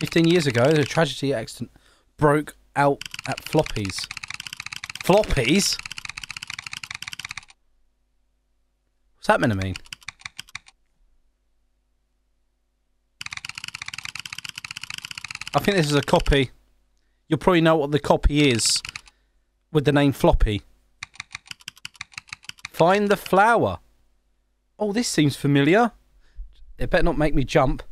15 years ago, a tragedy accident broke out at Floppies. Floppies? What's that meant to mean? I think this is a copy. You'll probably know what the copy is with the name Floppy. Find the flower. Oh, this seems familiar. It better not make me jump.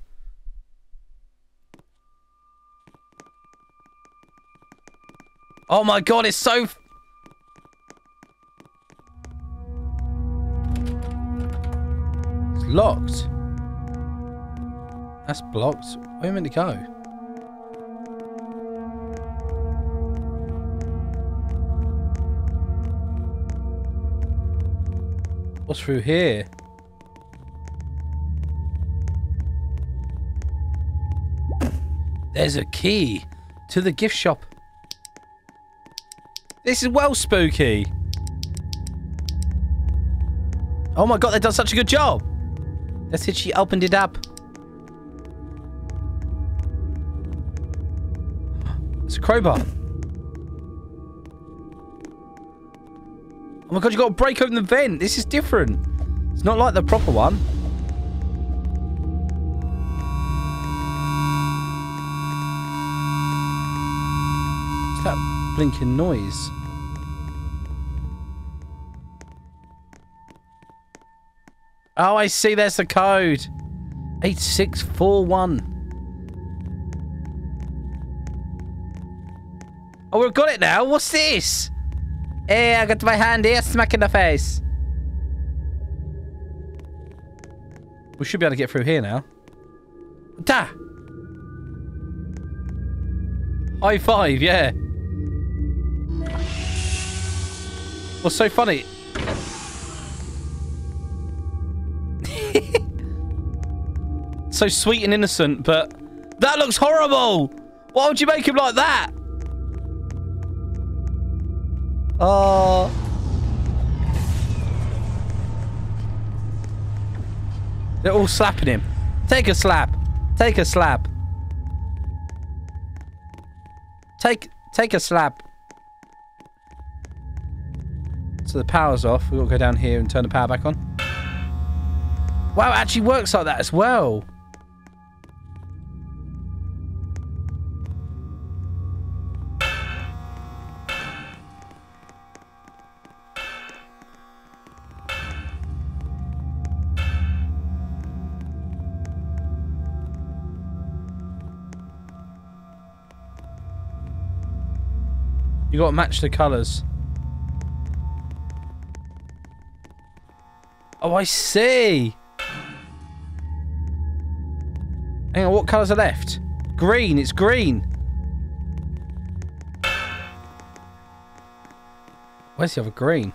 Oh my god, it's so... It's locked. That's blocked. Where are you meant to go? What's through here? There's a key to the gift shop. This is well spooky. Oh my god, they've done such a good job. That's it, she opened it up. It's a crowbar. Oh my god, you got to break open the vent. This is different. It's not like the proper one. Blinking noise? Oh, I see. There's the code. 8641. Oh, we've got it now. What's this? Hey, I got my hand here. Smack in the face. We should be able to get through here now. Da! High five, yeah. What's so funny? so sweet and innocent, but that looks horrible. Why would you make him like that? Oh. They're all slapping him. Take a slap. Take a slap. Take take a slap. So the power's off. We've got to go down here and turn the power back on. Wow, it actually works like that as well. You got to match the colours. Oh, I see. Hang on, what colours are left? Green, it's green. Where's the other green?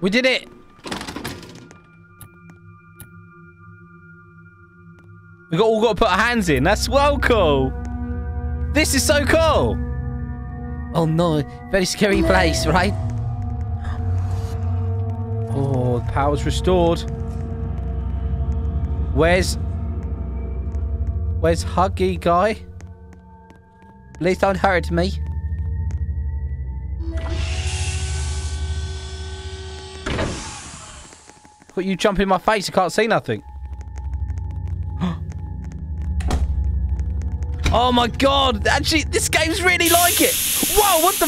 We did it! We got all got to put our hands in. That's well cool. This is so cool. Oh no, very scary place, right? Oh, the power's restored. Where's Where's Huggy guy? Please don't hurt me. But you jump in my face, I can't see nothing. Oh my god! Actually, this game's really like it! Whoa, what the...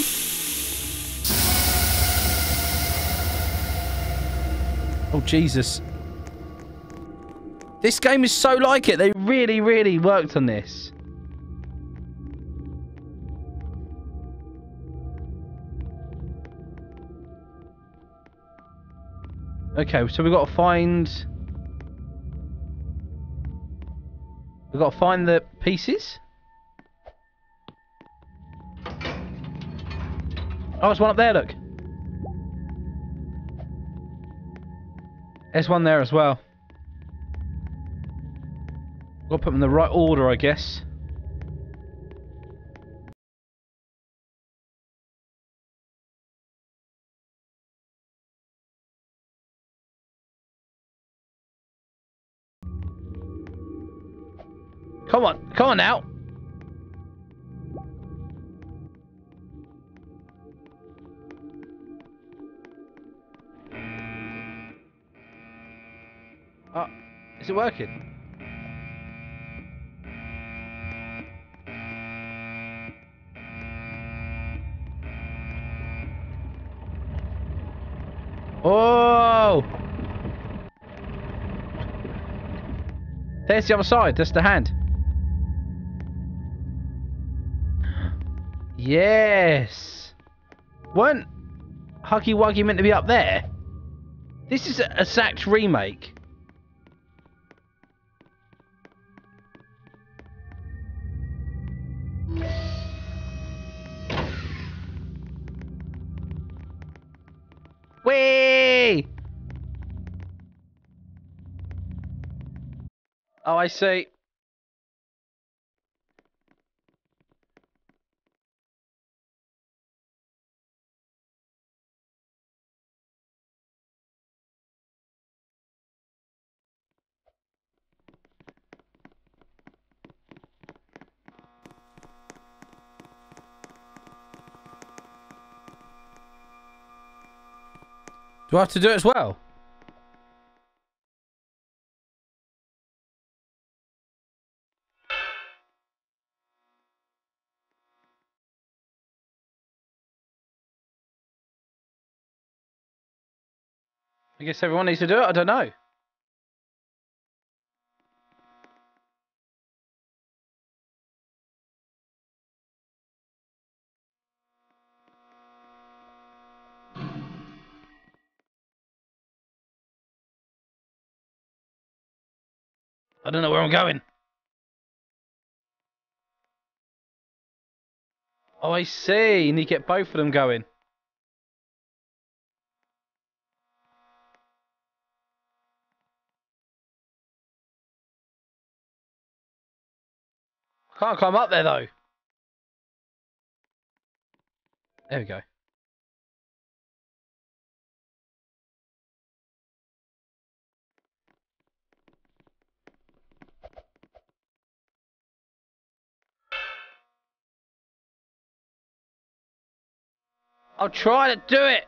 Oh, Jesus. This game is so like it. They really, really worked on this. Okay, so we've got to find... We've got to find the pieces? Oh, there's one up there, look. There's one there as well. Gotta put them in the right order, I guess. Come on, come on now. Is it working? Oh! There's the other side. That's the hand. Yes. Weren't Huggy Wuggy meant to be up there? This is a, a Sacked remake. Whee! Oh, I see. Do I have to do it as well? I guess everyone needs to do it. I don't know. I don't know where I'm going. Oh, I see. You need to get both of them going. Can't climb up there though. There we go. I'll try to do it.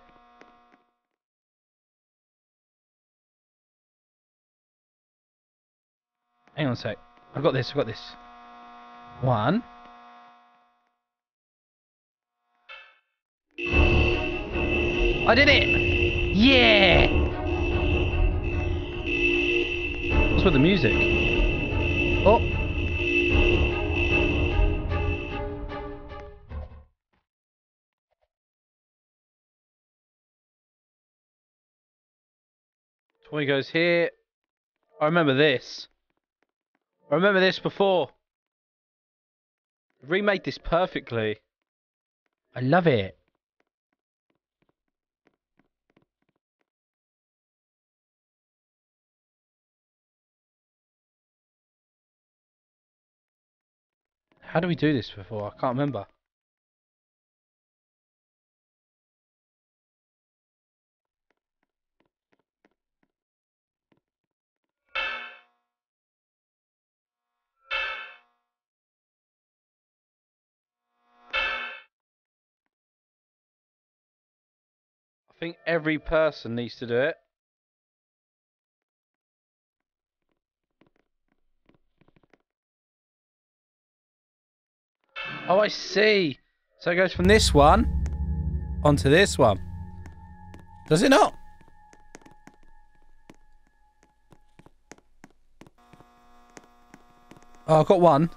Hang on a sec. I've got this, I've got this. One. I did it! Yeah! What's with the music? Oh! Toy goes here. I remember this. I remember this before. Remade this perfectly. I love it. How do we do this before? I can't remember. Think every person needs to do it. Oh, I see. So it goes from this one onto this one. Does it not? Oh, I've got one.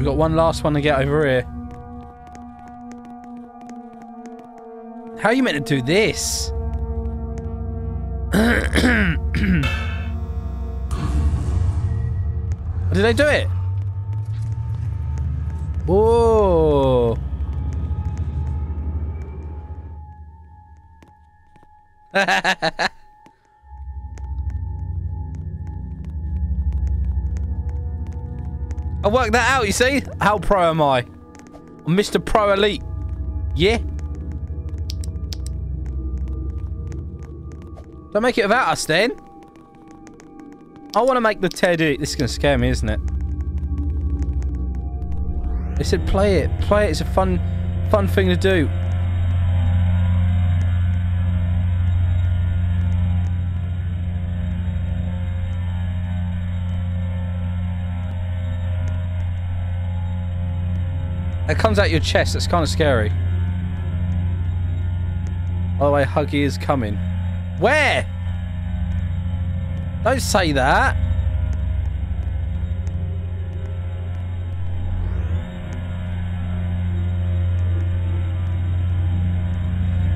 We've got one last one to get over here. How are you meant to do this? Did I do it? Oh. worked that out, you see? How pro am I? I'm Mr. Pro Elite. Yeah? Don't make it without us, then. I want to make the teddy. This is going to scare me, isn't it? They said play it. Play it. It's a fun, fun thing to do. It comes out your chest. That's kind of scary. By the way, Huggy is coming. Where? Don't say that.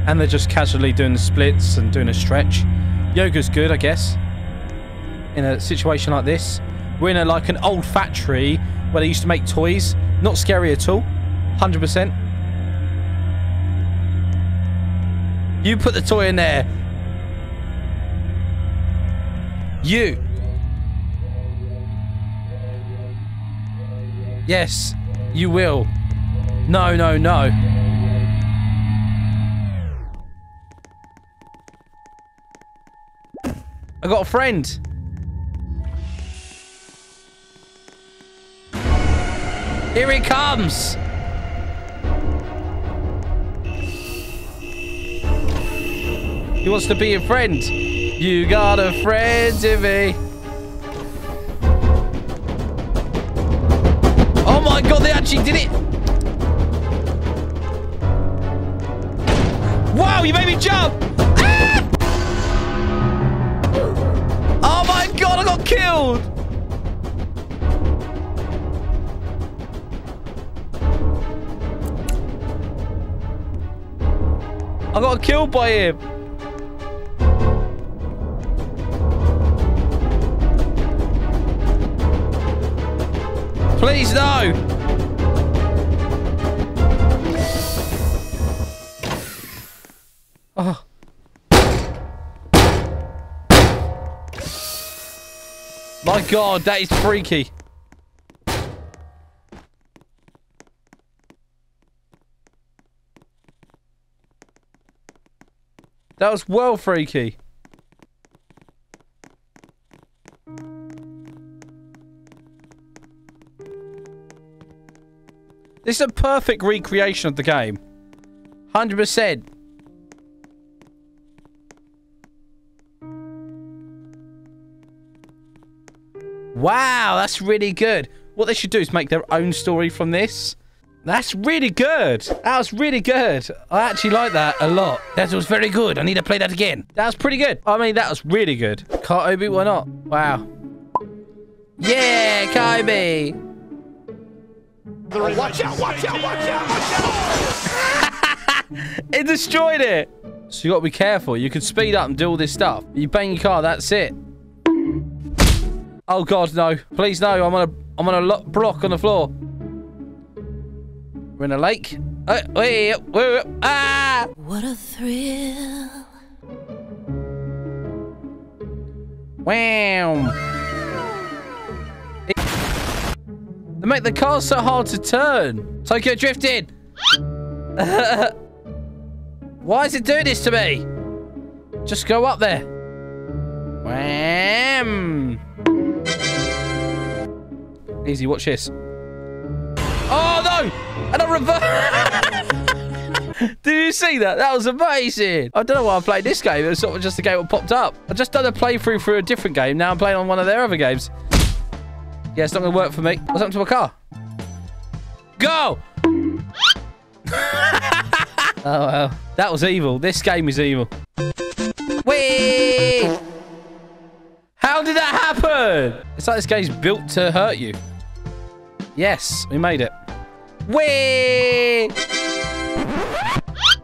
And they're just casually doing the splits and doing a stretch. Yoga's good, I guess. In a situation like this. We're in a, like an old factory where they used to make toys. Not scary at all. 100%. You put the toy in there. You. Yes, you will. No, no, no. I got a friend. Here he comes. He wants to be a friend. You got a friend to me. Oh my god, they actually did it. Wow, you made me jump. Ah! Oh my god, I got killed. I got killed by him. Please, no! Oh. My god, that is freaky. That was well freaky. This is a perfect recreation of the game. 100%. Wow, that's really good. What they should do is make their own story from this. That's really good. That was really good. I actually like that a lot. That was very good. I need to play that again. That was pretty good. I mean, that was really good. Kobe, why not? Wow. Yeah, Kobe. Watch out, watch out, watch out, watch out! it destroyed it. So you got to be careful. You can speed up and do all this stuff. You bang your car, that's it. Oh god, no. Please no. I'm on a I'm on a block on the floor. We're in a lake. Oh, wait, wait, wait, ah! What a thrill. Wow. They make the car so hard to turn. Tokyo drifted. Why is it doing this to me? Just go up there. Wham! Easy, watch this. Oh, no! And I reverse. Did you see that? That was amazing. I don't know why I played this game. It was sort of just a game that popped up. I just done a playthrough for a different game. Now I'm playing on one of their other games. Yeah, it's not going to work for me. What's happened to my car? Go! oh, well. That was evil. This game is evil. Whee! How did that happen? It's like this game's built to hurt you. Yes, we made it. Whee!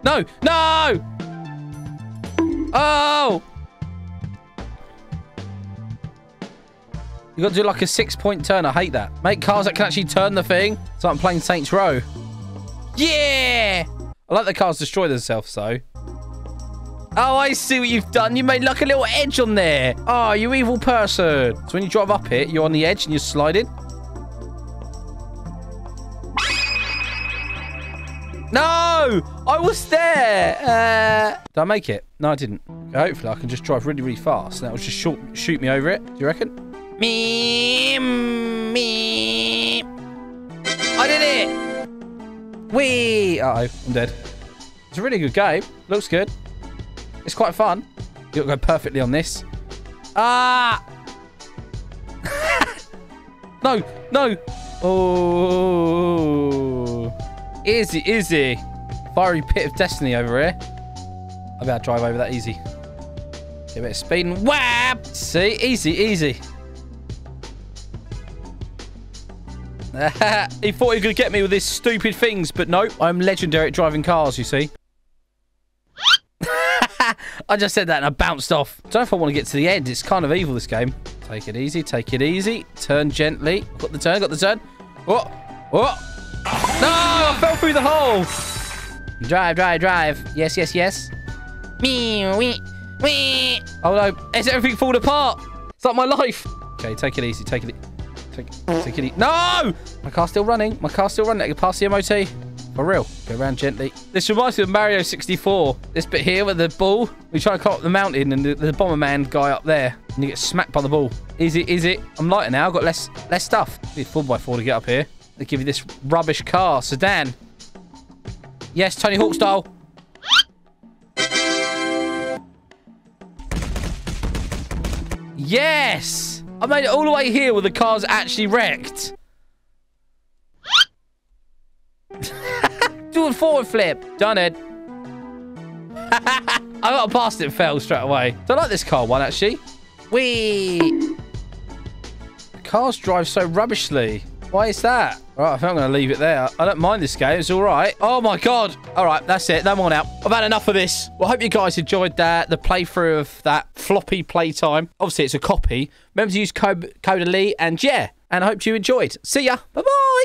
No! No! Oh! You got to do like a six-point turn. I hate that. Make cars that can actually turn the thing. So I'm playing Saints Row. Yeah! I like the cars destroy themselves, though. Oh, I see what you've done. You made like a little edge on there. Oh, you evil person. So when you drive up it, you're on the edge and you're sliding. No! I was there! Uh, did I make it? No, I didn't. Hopefully I can just drive really, really fast and that will just shoot, shoot me over it. Do you reckon? Me, me. I did it! Wee! Uh oh I'm dead. It's a really good game. Looks good. It's quite fun. You'll go perfectly on this. Ah! no, no. Oh. Easy, easy. Fiery pit of destiny over here. I better drive over that easy. Get a bit of speed and whap! See? Easy, easy. he thought he could get me with his stupid things, but nope. I'm legendary at driving cars, you see. I just said that and I bounced off. Don't know if I want to get to the end. It's kind of evil, this game. Take it easy. Take it easy. Turn gently. Got the turn. Got the turn. What? What? No! I fell through the hole. Drive, drive, drive. Yes, yes, yes. Me, wee, wee. Oh no! Is everything falling apart? It's like my life. Okay, take it easy. Take it. Take, take it. No! My car's still running. My car's still running. I can pass the MOT. For real. Go around gently. This reminds me of Mario 64. This bit here with the ball. We try to climb up the mountain and the, the Bomberman guy up there. And you get smacked by the ball. Is it? Is it? I'm lighter now. I've got less less stuff. Need a 4x4 to get up here. They give you this rubbish car. Sedan. Yes, Tony Hawk style. Yes! I made it all the way here where the car's actually wrecked. Do a forward flip. Done it. I got past it fell straight away. Don't like this car one, actually? Wee. Cars drive so rubbishly. Why is that? All right, I think I'm going to leave it there. I don't mind this game. It's all right. Oh, my God. All right, that's it. No more now. I've had enough of this. Well, I hope you guys enjoyed that, the playthrough of that floppy playtime. Obviously, it's a copy. Remember to use code, code Lee, and yeah, and I hope you enjoyed. See ya. Bye-bye.